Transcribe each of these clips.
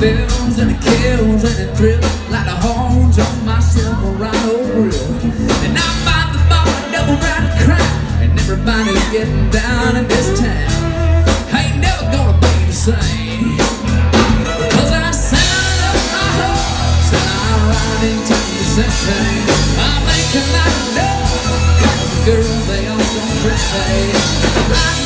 bills and it kills and it thrills like the horns on my Silverado grill. And I find the bar double round the crowd, and everybody's getting down in this town. I Ain't never gonna be the same. Cause I sound up my horse and I ride into the city. I'm of noise, the girls they all so pretty.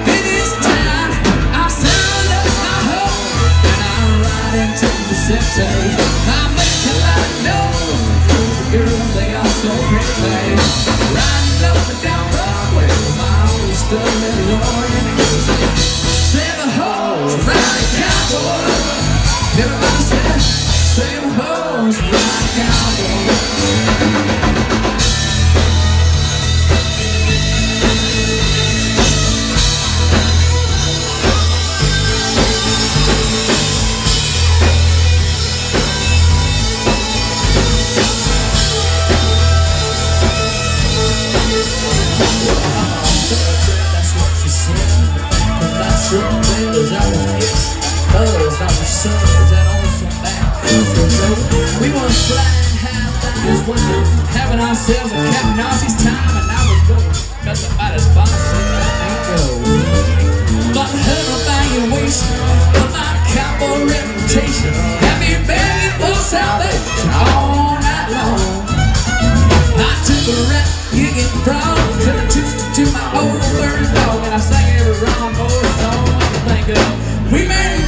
hoes, ride a cowboy. Everybody say, seven hoes, ride a cowboy. Buzz, I was suds, that on some back. We was flying high down this having ourselves a Captain Nazi's time, and I was going. Cause about as far as I ain't go. But her evaluation of my cowboy reputation had me begging for salvation all night long. I took a rap, gigging and I toosed it to my old bird dog, and I sang every Ron Boy song I could think of. We made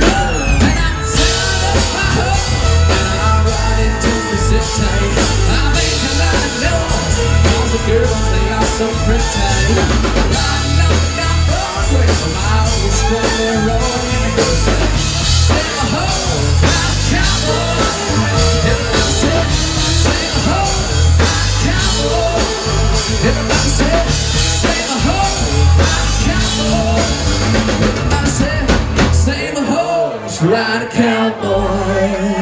ride a cowboy.